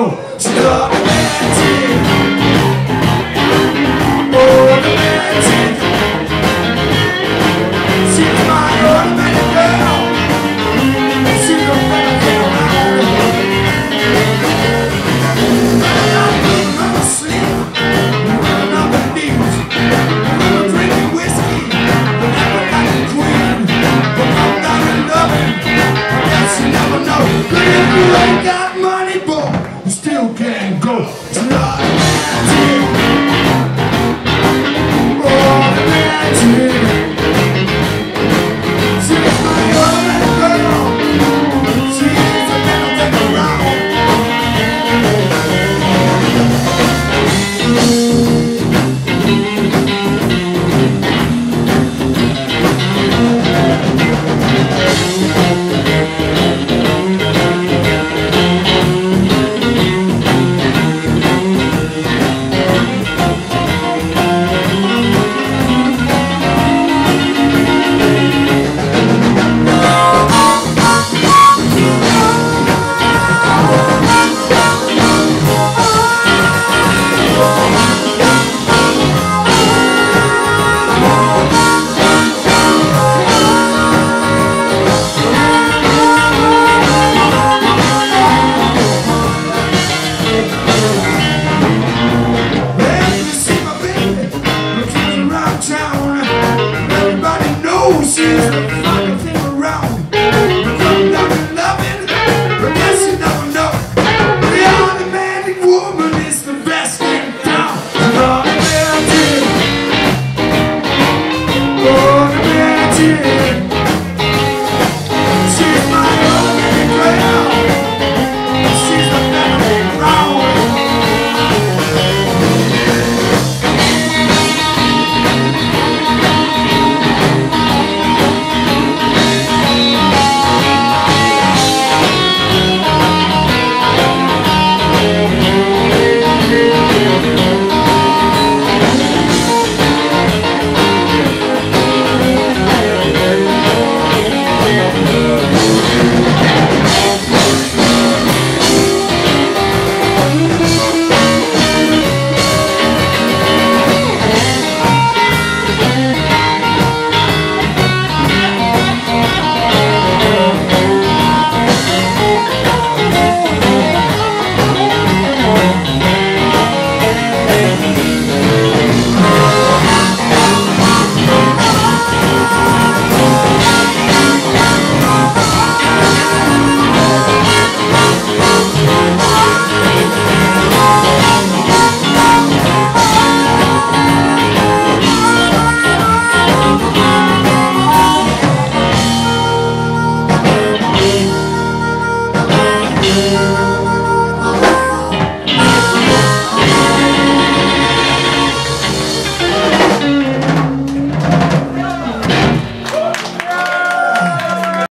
know. nose.